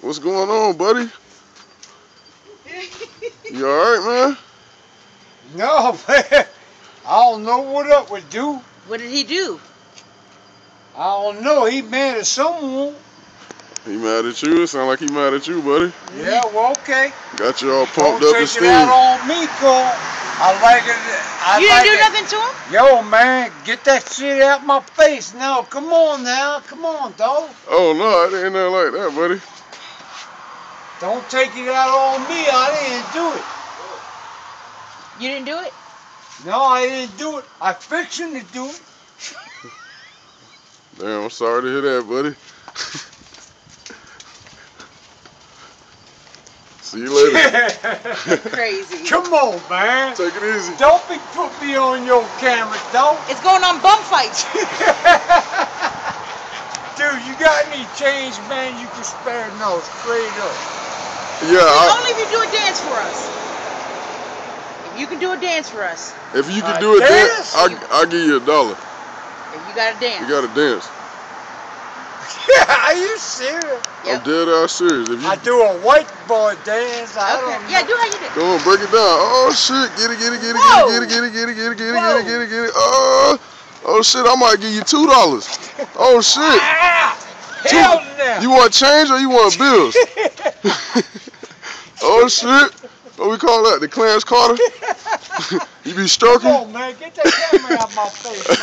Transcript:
What's going on, buddy? You alright, man? No, man. I don't know what up with dude. what did he do? I don't know. He mad at someone. He mad at you? It sound like he mad at you, buddy. Yeah, well, okay. Got you all pumped Don't pumped up take to it out on me, Cole. I like it. I you like didn't do it. nothing to him? Yo, man, get that shit out my face now. Come on now. Come on, dog. Oh no, it ain't nothing like that, buddy. Don't take it out on me. I didn't do it. You didn't do it? No, I didn't do it. I fixing to do it. Damn, I'm sorry to hear that, buddy. See you later. Crazy. Come on, man. Take it easy. Don't be put me on your camera, dog. It's going on bum fights. Dude, you got any change, man? You can spare no straight up. Yeah, I, Only if you do a dance for us. If you can do a dance for us, if you can Uh, do a then dance? I I give you a dollar. if you got to dance. You gotta dance. Are you serious? I'm dead ass serious. If you I do a white boy dance. I okay. don't Yeah, do how you did. Come on, break it down. Oh shit, get it, get it, get it, Whoa. get it, get it, get it, get it, get it, get Whoa. it, get it, get it, get it. Oh, oh shit, I might give you two dollars. Oh shit. Ah, hell no. You want change or you want bills? oh shit. What we call that? The Clarence Carter? you be Come stroking? on, man. Get that camera out my face, man.